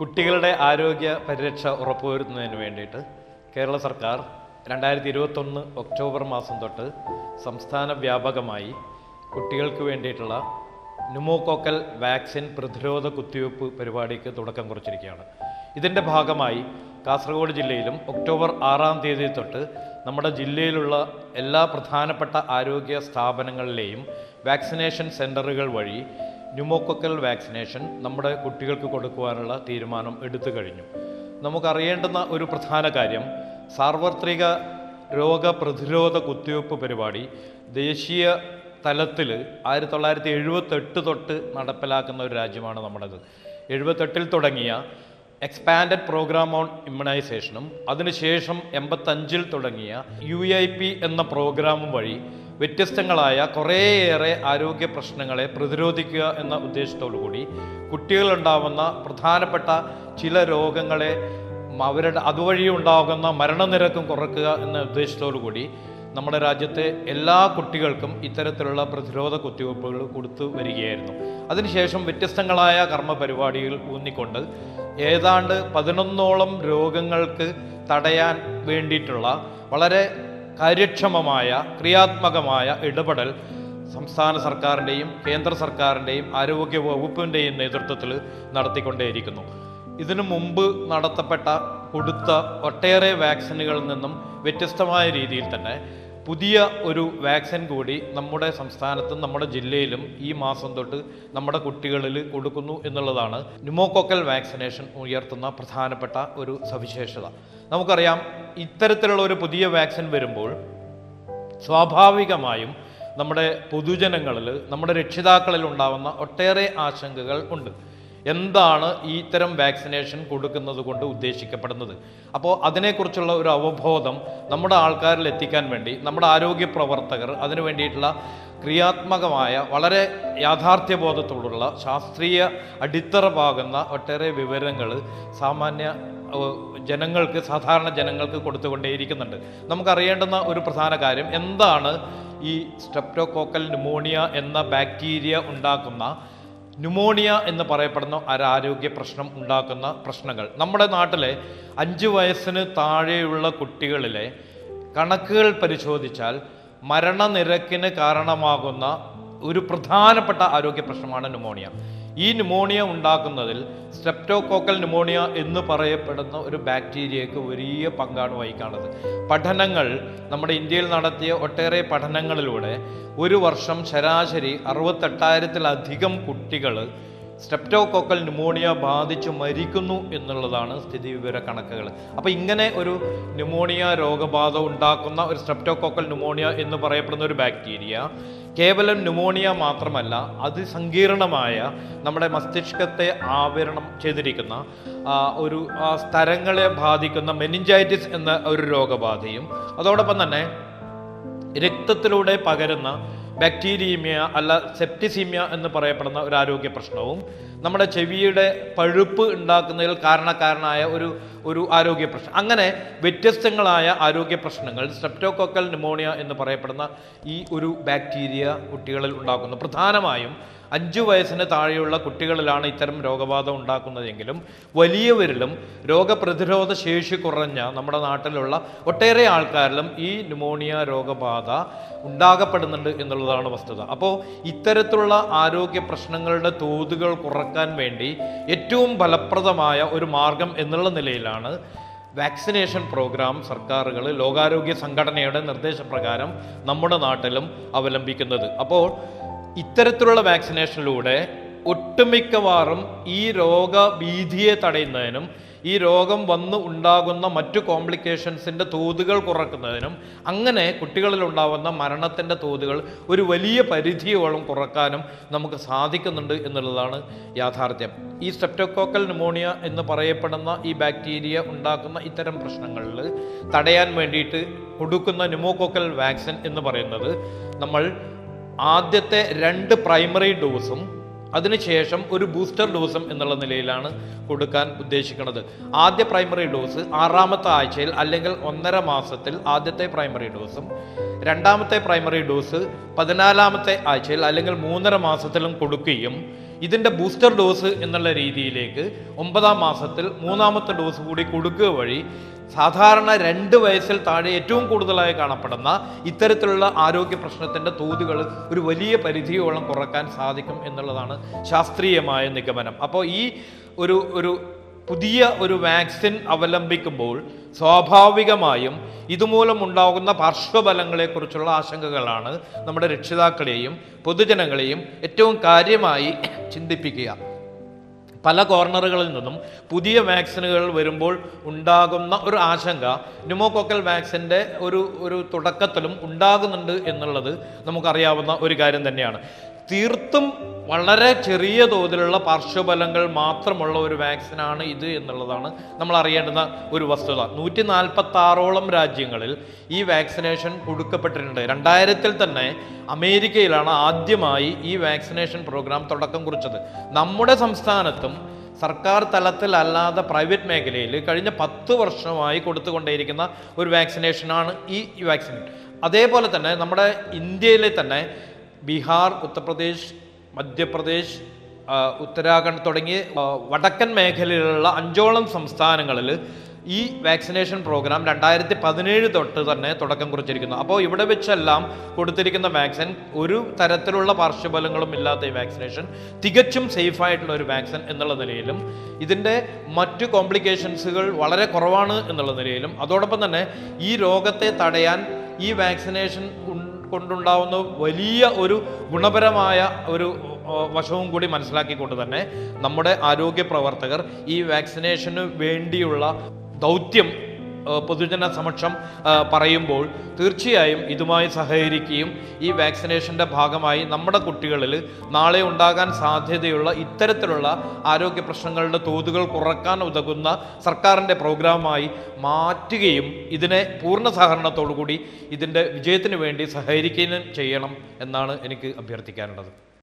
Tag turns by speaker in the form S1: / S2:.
S1: കുട്ടികളുടെ ആരോഗ്യ പരിരക്ഷ ഉറപ്പുവരുത്തുന്നതിന് വേണ്ടിയിട്ട് കേരള സർക്കാർ രണ്ടായിരത്തി ഇരുപത്തൊന്ന് ഒക്ടോബർ മാസം തൊട്ട് സംസ്ഥാന വ്യാപകമായി കുട്ടികൾക്ക് വേണ്ടിയിട്ടുള്ള ന്യൂമോകോക്കൽ വാക്സിൻ പ്രതിരോധ കുത്തിവയ്പ്പ് പരിപാടിക്ക് തുടക്കം കുറിച്ചിരിക്കുകയാണ്. ഇതിന്റെ ഭാഗമായി കാസർഗോഡ് ജില്ലയിലും ഒക്ടോബർ ആറാം തീയതി തൊട്ട് നമ്മുടെ ജില്ലയിലുള്ള എല്ലാ പ്രധാനപ്പെട്ട ആരോഗ്യ സ്ഥാപനങ്ങളിലെയും വാക്സിനേഷൻ സെന്ററുകൾ വഴി ന്യൂമോക്കൊക്കൽ വാക്സിനേഷൻ നമ്മുടെ കുട്ടികൾക്ക് കൊടുക്കുവാനുള്ള തീരുമാനം എടുത്തു കഴിഞ്ഞു. നമുക്കറിയേണ്ടുന്ന ഒരു പ്രധാന കാര്യം സാർവത്രിക രോഗപ്രതിരോധ കുത്തിവയ്പ്പ് പരിപാടി ദേശീയ തലത്തിൽ ആയിരത്തി തൊള്ളായിരത്തി എഴുപത്തെട്ട് തൊട്ട് നടപ്പിലാക്കുന്ന ഒരു രാജ്യമാണ് നമ്മുടേത്. എഴുപത്തെട്ടിൽ തുടങ്ങിയ എക്സ്പാൻഡഡ് പ്രോഗ്രാം ഓൺ ഇമ്മ്യൂണൈസേഷനും അതിനുശേഷം എൺപത്തഞ്ചിൽ തുടങ്ങിയ യു എന്ന പ്രോഗ്രാമും വഴി വ്യത്യസ്തങ്ങളായ കുറേയേറെ ആരോഗ്യ പ്രശ്നങ്ങളെ പ്രതിരോധിക്കുക എന്ന ഉദ്ദേശത്തോടു കൂടി കുട്ടികളുണ്ടാവുന്ന പ്രധാനപ്പെട്ട ചില രോഗങ്ങളെ അവരുടെ അതുവഴി ഉണ്ടാകുന്ന മരണനിരക്കും കുറക്കുക എന്ന ഉദ്ദേശത്തോടു കൂടി നമ്മുടെ രാജ്യത്തെ എല്ലാ കുട്ടികൾക്കും ഇത്തരത്തിലുള്ള പ്രതിരോധ കുത്തിവയ്പ്പുകൾ കൊടുത്തു വരികയായിരുന്നു. അതിനുശേഷം വ്യത്യസ്തങ്ങളായ കർമ്മ പരിപാടികൾ ഊന്നിക്കൊണ്ട് ഏതാണ്ട് പതിനൊന്നോളം രോഗങ്ങൾക്ക് തടയാൻ വേണ്ടിയിട്ടുള്ള വളരെ കാര്യക്ഷമമായ ക്രിയാത്മകമായ ഇടപെടൽ സംസ്ഥാന സർക്കാരിന്റെയും കേന്ദ്ര സർക്കാരിന്റെയും ആരോഗ്യ വകുപ്പിന്റെയും നേതൃത്വത്തിൽ നടത്തിക്കൊണ്ടേയിരിക്കുന്നു. ഇതിനു മുമ്പ് നടത്തപ്പെട്ട കൊടുത്ത ഒട്ടേറെ വാക്സിനുകളിൽ നിന്നും വ്യത്യസ്തമായ രീതിയിൽ തന്നെ പുതിയ ഒരു വാക്സിൻ കൂടി നമ്മുടെ സംസ്ഥാനത്തും നമ്മുടെ ജില്ലയിലും ഈ മാസം തൊട്ട് നമ്മുടെ കുട്ടികളിൽ കൊടുക്കുന്നു എന്നുള്ളതാണ് ന്യൂമോക്കോക്കൽ വാക്സിനേഷൻ ഉയർത്തുന്ന പ്രധാനപ്പെട്ട ഒരു സവിശേഷത. നമുക്കറിയാം ഇത്തരത്തിലുള്ള ഒരു പുതിയ വാക്സിൻ വരുമ്പോൾ സ്വാഭാവികമായും നമ്മുടെ പൊതുജനങ്ങളിൽ നമ്മുടെ രക്ഷിതാക്കളിൽ ഉണ്ടാവുന്ന ഒട്ടേറെ ആശങ്കകൾ ഉണ്ട്. എന്താണ് ഇത്തരം വാക്സിനേഷൻ കൊടുക്കുന്നത് കൊണ്ട് ഉദ്ദേശിക്കപ്പെടുന്നത്? അപ്പോൾ അതിനെക്കുറിച്ചുള്ള ഒരു അവബോധം നമ്മുടെ ആൾക്കാരിൽ എത്തിക്കാൻ വേണ്ടി നമ്മുടെ ആരോഗ്യ പ്രവർത്തകർ അതിനു വേണ്ടിയിട്ടുള്ള ക്രിയാത്മകമായ വളരെ യാഥാർത്ഥ്യബോധത്തോടുള്ള ശാസ്ത്രീയ അടിത്തറ പാകുന്ന ഒട്ടേറെ വിവരങ്ങൾ സാമാന്യ ജനങ്ങൾക്ക് സാധാരണ ജനങ്ങൾക്ക് കൊടുത്തുകൊണ്ടേയിരിക്കുന്നുണ്ട്. നമുക്കറിയേണ്ടുന്ന ഒരു പ്രധാന കാര്യം എന്താണ് ഈ സ്ട്രെപ്റ്റോകോക്കൽ ന്യൂമോണിയ എന്ന ബാക്ടീരിയ ഉണ്ടാക്കുന്ന ന്യൂമോണിയ എന്ന് പറയപ്പെടുന്ന ഒരാരോഗ്യ പ്രശ്നം ഉണ്ടാക്കുന്ന പ്രശ്നങ്ങൾ. നമ്മുടെ നാട്ടിലെ അഞ്ച് വയസ്സിന് താഴെയുള്ള കുട്ടികളിലെ കണക്കുകൾ പരിശോധിച്ചാൽ മരണനിരക്കിന് കാരണമാകുന്ന ഒരു പ്രധാനപ്പെട്ട ആരോഗ്യ പ്രശ്നമാണ് ന്യൂമോണിയ. ഈ ന്യൂമോണിയ ഉണ്ടാക്കുന്നതിൽ സ്ട്രെപ്റ്റോകോക്കൽ ന്യൂമോണിയ എന്ന് പറയപ്പെടുന്ന ഒരു ബാക്ടീരിയയ്ക്ക് വലിയ പങ്കാണ് വഹിക്കുന്നത് പഠനങ്ങൾ നമ്മുടെ ഇന്ത്യയിൽ നടത്തിയ ഒട്ടേറെ പഠനങ്ങളിലൂടെ ഒരു വർഷം ശരാശരി അറുപത്തെട്ടായിരത്തിലധികം കുട്ടികൾ സ്ട്രെപ്റ്റോകോക്കൽ ന്യൂമോണിയ ബാധിച്ച് മരിക്കുന്നു എന്നുള്ളതാണ് സ്ഥിതി വിവര കണക്കുകൾ. അപ്പോൾ ഇങ്ങനെ ഒരു ന്യൂമോണിയ രോഗബാധ ഉണ്ടാക്കുന്ന ഒരു സ്റ്റെപ്റ്റോകോക്കൽ ന്യൂമോണിയ എന്ന് പറയപ്പെടുന്ന ഒരു ബാക്ടീരിയ കേവലം ന്യൂമോണിയ മാത്രമല്ല അതിസങ്കീർണമായ നമ്മുടെ മസ്തിഷ്കത്തെ ആവരണം ചെയ്തിരിക്കുന്ന ഒരു സ്ഥലങ്ങളെ ബാധിക്കുന്ന മെനിഞ്ചൈറ്റിസ് എന്ന ഒരു രോഗബാധയും അതോടൊപ്പം തന്നെ രക്തത്തിലൂടെ പകരുന്ന ബാക്ടീരിയമയ അല്ല സെപ്റ്റിസീമിയ എന്ന് പറയപ്പെടുന്ന ഒരു ആരോഗ്യ പ്രശ്നവും നമ്മുടെ ചെവിയുടെ പഴുപ്പ് ഉണ്ടാക്കുന്നതിൽ കാരണക്കാരനായ ഒരു ഒരു ആരോഗ്യ പ്രശ്നം. അങ്ങനെ വ്യത്യസ്തങ്ങളായ ആരോഗ്യ പ്രശ്നങ്ങൾ സ്ട്രെപ്റ്റോകോക്കൽ ന്യൂമോണിയ എന്ന് പറയപ്പെടുന്ന ഈ ഒരു ബാക്ടീരിയ കുട്ടികളിൽ ഉണ്ടാക്കുന്നു. പ്രധാനമായും അഞ്ചു വയസ്സിന് താഴെയുള്ള കുട്ടികളിലാണ് ഇത്തരം രോഗബാധ ഉണ്ടാക്കുന്നതെങ്കിലും വലിയവരിലും രോഗപ്രതിരോധ ശേഷി കുറഞ്ഞ നമ്മുടെ നാട്ടിലുള്ള ഒട്ടേറെ ആൾക്കാരിലും ഈ ന്യൂമോണിയ രോഗബാധ ഉണ്ടാകപ്പെടുന്നുണ്ട് എന്നുള്ളതാണ് വസ്തുത. അപ്പോൾ ഇത്തരത്തിലുള്ള ആരോഗ്യ പ്രശ്നങ്ങളുടെ തോതുകൾ കുറയ്ക്കാൻ വേണ്ടി ഏറ്റവും ഫലപ്രദമായ ഒരു മാർഗം എന്നുള്ള നിലയിലാണ് വാക്സിനേഷൻ പ്രോഗ്രാം സർക്കാരുകൾ ലോകാരോഗ്യ സംഘടനയുടെ നിർദ്ദേശപ്രകാരം നമ്മുടെ നാട്ടിലും അവലംബിക്കുന്നത്. അപ്പോൾ ഇത്തരത്തിലുള്ള വാക്സിനേഷനിലൂടെ ഒട്ടുമിക്കവാറും ഈ രോഗഭീതിയെ തടയുന്നതിനും ഈ രോഗം വന്ന് ഉണ്ടാകുന്ന മറ്റു കോംപ്ലിക്കേഷൻസിന്റെ തോതുകൾ കുറക്കുന്നതിനും അങ്ങനെ കുട്ടികളിൽ ഉണ്ടാകുന്ന മരണത്തിന്റെ തോതുകൾ ഒരു വലിയ പരിധിയോളം കുറക്കാനും നമുക്ക് സാധിക്കുന്നുണ്ട് എന്നുള്ളതാണ് യാഥാർത്ഥ്യം. ഈ സ്ട്രെപ്റ്റോകോക്കൽ ന്യൂമോണിയ എന്ന് പറയപ്പെടുന്ന ഈ ബാക്ടീരിയ ഉണ്ടാക്കുന്ന ഇത്തരം പ്രശ്നങ്ങളിൽ തടയാൻ വേണ്ടിയിട്ട് കൊടുക്കുന്ന ന്യൂമോക്കോക്കൽ വാക്സിൻ എന്ന് പറയുന്നത് നമ്മൾ ആദ്യത്തെ രണ്ട് പ്രൈമറി ഡോസും അതിനുശേഷം ഒരു ബൂസ്റ്റർ ഡോസും എന്നുള്ള നിലയിലാണ് കൊടുക്കാൻ ഉദ്ദേശിക്കുന്നത്. ആദ്യ പ്രൈമറി ഡോസ് ആറാമത്തെ ആഴ്ചയിൽ അല്ലെങ്കിൽ ഒന്നര മാസത്തിൽ ആദ്യത്തെ പ്രൈമറി ഡോസും രണ്ടാമത്തെ പ്രൈമറി ഡോസ് പതിനാലാമത്തെ ആഴ്ചയിൽ അല്ലെങ്കിൽ മൂന്നര മാസത്തിലും കൊടുക്കുകയും ഇതിന്റെ ബൂസ്റ്റർ ഡോസ് എന്നുള്ള രീതിയിലേക്ക് ഒമ്പതാം മാസത്തിൽ മൂന്നാമത്തെ ഡോസ് കൂടി കൊടുക്കുക വഴി സാധാരണ രണ്ട് വയസ്സിൽ താഴെ ഏറ്റവും കൂടുതലായി കാണപ്പെടുന്ന ഇത്തരത്തിലുള്ള ആരോഗ്യ പ്രശ്നത്തിന്റെ തോതുകൾ ഒരു വലിയ പരിധിയോളം കുറയ്ക്കാൻ സാധിക്കും എന്നുള്ളതാണ് ശാസ്ത്രീയമായ നിഗമനം. അപ്പോൾ ഈ ഒരു ഒരു പുതിയ ഒരു വാക്സിൻ അവലംബിക്കുമ്പോൾ സ്വാഭാവികമായും ഇതുമൂലം ഉണ്ടാകുന്ന പാർശ്വഫലങ്ങളെക്കുറിച്ചുള്ള ആശങ്കകളാണ് നമ്മുടെ രക്ഷിതാക്കളെയും പൊതുജനങ്ങളെയും ഏറ്റവും കാര്യമായി ചിന്തിപ്പിക്കുക. പല കോർണറുകളിൽ നിന്നും പുതിയ വാക്സിനുകൾ വരുമ്പോൾ ഉണ്ടാകുന്ന ഒരു ആശങ്ക ന്യൂമോകോക്കൽ വാക്സിന്റെ ഒരു ഒരു തുടക്കത്തിലും ഉണ്ടാകുന്നുണ്ട് എന്നുള്ളത് നമുക്കറിയാവുന്ന ഒരു കാര്യം തന്നെയാണ്. തീർത്തും വളരെ ചെറിയ തോതിലുള്ള പാർശ്വഫലങ്ങൾ മാത്രമുള്ള ഒരു വാക്സിനാണ് ഇത് എന്നുള്ളതാണ് നമ്മൾ അറിയേണ്ടുന്ന ഒരു വസ്തുത. നൂറ്റി നാൽപ്പത്തി ആറോളം രാജ്യങ്ങളിൽ ഈ വാക്സിനേഷൻ കൊടുക്കപ്പെട്ടിട്ടുണ്ട്. രണ്ടായിരത്തിൽ തന്നെ അമേരിക്കയിലാണ് ആദ്യമായി ഈ വാക്സിനേഷൻ പ്രോഗ്രാം തുടക്കം കുറിച്ചത്. നമ്മുടെ സംസ്ഥാനത്തും സർക്കാർ തലത്തിലല്ലാതെ പ്രൈവറ്റ് മേഖലയിൽ കഴിഞ്ഞ പത്ത് വർഷമായി കൊടുത്തുകൊണ്ടേയിരിക്കുന്ന ഒരു വാക്സിനേഷനാണ് ഈ വാക്സിൻ. അതേപോലെ തന്നെ നമ്മുടെ ഇന്ത്യയിലെ തന്നെ ബീഹാർ ഉത്തർപ്രദേശ് മധ്യപ്രദേശ് ഉത്തരാഖണ്ഡ് തുടങ്ങിയ വടക്കൻ മേഖലയിലുള്ള അഞ്ചോളം സംസ്ഥാനങ്ങളിൽ ഈ വാക്സിനേഷൻ പ്രോഗ്രാം രണ്ടായിരത്തി പതിനേഴ് തൊട്ട് തന്നെ തുടക്കം കുറിച്ചിരിക്കുന്നു. അപ്പോൾ ഇവിടെ വെച്ചെല്ലാം കൊടുത്തിരിക്കുന്ന വാക്സിൻ ഒരു തരത്തിലുള്ള പാർശ്വഫലങ്ങളും ഇല്ലാത്ത ഈ വാക്സിനേഷൻ തികച്ചും സേഫ് ആയിട്ടുള്ള ഒരു വാക്സിൻ എന്നുള്ള നിലയിലും ഇതിന്റെ മറ്റു കോംപ്ലിക്കേഷൻസുകൾ വളരെ കുറവാണ് എന്നുള്ള നിലയിലും അതോടൊപ്പം തന്നെ ഈ രോഗത്തെ തടയാൻ ഈ വാക്സിനേഷൻ കൊണ്ടുണ്ടാവുന്ന വലിയ ഒരു ഗുണപരമായ ഒരു വശവും കൂടി മനസ്സിലാക്കിക്കൊണ്ട് തന്നെ നമ്മുടെ ആരോഗ്യ പ്രവർത്തകർ ഈ വാക്സിനേഷന് വേണ്ടിയുള്ള ദൗത്യം പൊതുജന സമക്ഷം പറയുമ്പോൾ തീർച്ചയായും ഇതുമായി സഹകരിക്കുകയും ഈ വാക്സിനേഷന്റെ ഭാഗമായി നമ്മുടെ കുട്ടികളിൽ നാളെ ഉണ്ടാകാൻ സാധ്യതയുള്ള ഇത്തരത്തിലുള്ള ആരോഗ്യ പ്രശ്നങ്ങളുടെ തോതുകൾ കുറയ്ക്കാൻ ഉതകുന്ന സർക്കാരിന്റെ പ്രോഗ്രാമായി മാറ്റുകയും ഇതിനെ പൂർണ സഹകരണത്തോടു കൂടി ഇതിന്റെ വിജയത്തിന് വേണ്ടി സഹകരിക്കുകയും ചെയ്യണം എന്നാണ് എനിക്ക് അഭ്യർത്ഥിക്കാനുള്ളത്.